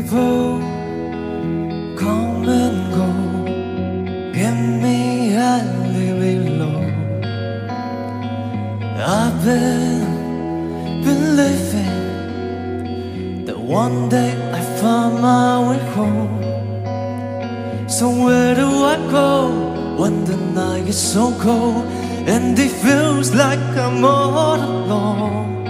People come and go. Give me a little low. I've been believing that one day I found my way home. So where do I go when the night is so cold and it feels like I'm all alone?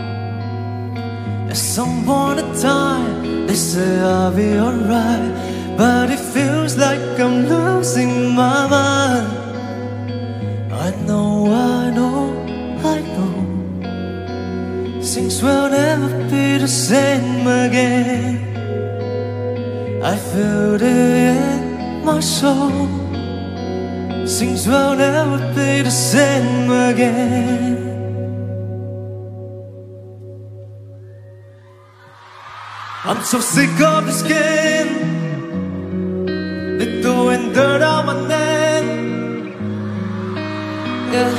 At some point in time, they say I'll be alright, but it feels like I'm losing my mind. I know, I know, I know, things will never be the same again. I feel it in my soul. Things will never be the same again. I'm so sick of the skin. They're throwing dirt on my name. Yeah,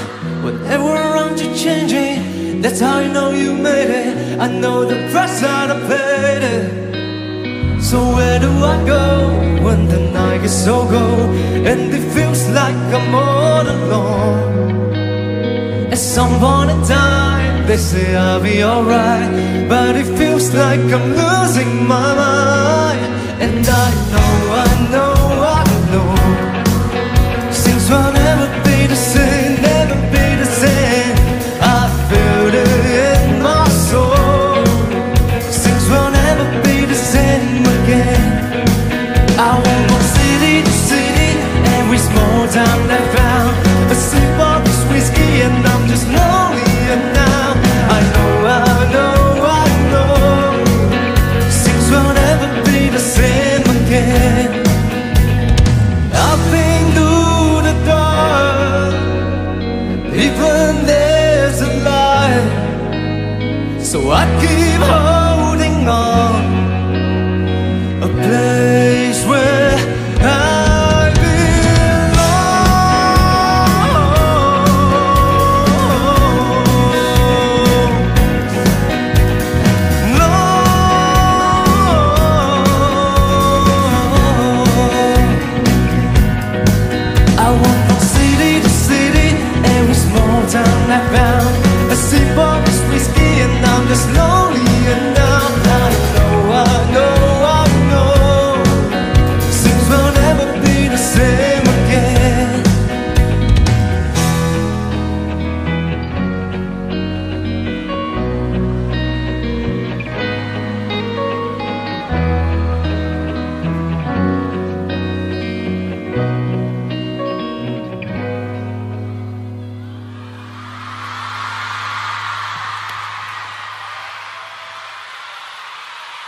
whatever around you changing, that's how you know you made it. I know the price that I paid it. So where do I go when the night is so cold and it feels like I'm all alone? At some point in time, they say I'll be alright, but it feels like I'm losing my mind. And I know, I know, I know, things will never be the same, never be the same. I feel it in my soul. Things will never be the same again. I won't go city to city, every small town I So I keep holding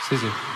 谢谢。